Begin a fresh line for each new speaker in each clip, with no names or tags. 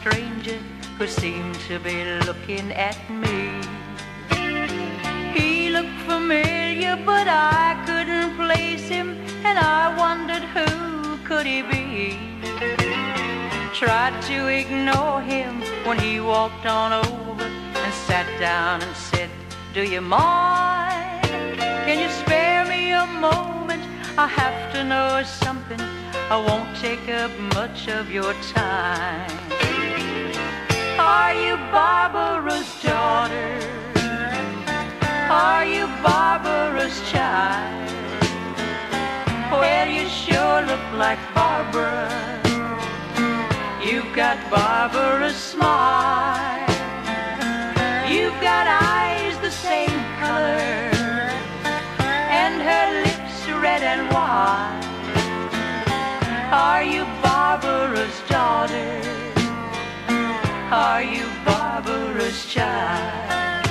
stranger who seemed to be looking at me. He looked familiar, but I couldn't place him, and I wondered who could he be. Tried to ignore him when he walked on over and sat down and said, Do you mind? Can you spare me a moment? I have to know something. I won't take up much of your time. Are you Barbara's daughter? Are you Barbara's child? Well, you sure look like Barbara. You've got Barbara's smile. You've got Are you Barbara's daughter? Are you Barbara's child?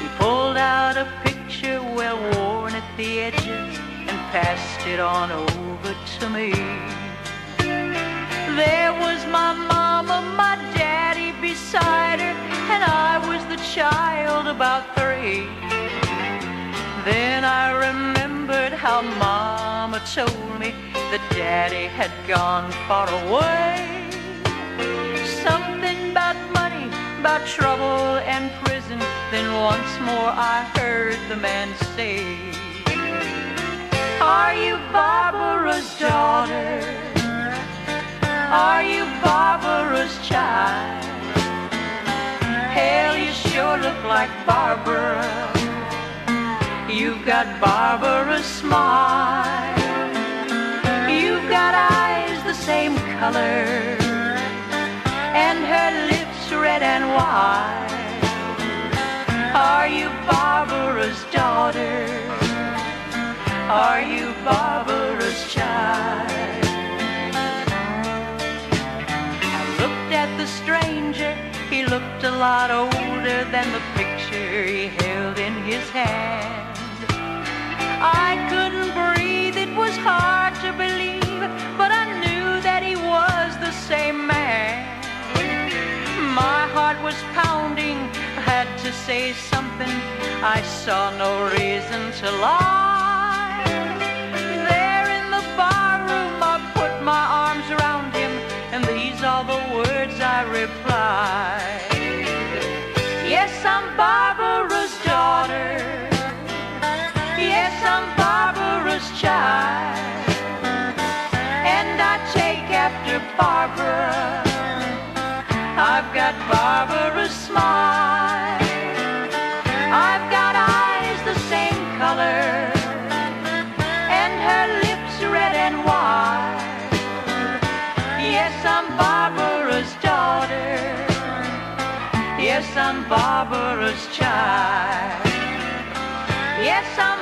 He pulled out a picture well worn at the edges and passed it on over to me. There was my mama, my daddy beside her, and I was the child about three. Then I remembered how mama told me that daddy had gone far away. Something about money, about trouble and prison. Then once more I heard the man say, Are you Barbara's daughter? Are you Barbara's child? Hell, you sure look like Barbara. You've got Barbara's smile. Same color, and her lips red and white. Are you Barbara's daughter? Are you Barbara's child? I looked at the stranger. He looked a lot older than the picture he held in his hand. I couldn't breathe, it was was pounding, I had to say something, I saw no reason to lie. Barbara's smile. I've got eyes the same color. And her lips red and white. Yes, I'm Barbara's daughter. Yes, I'm Barbara's child. Yes, I'm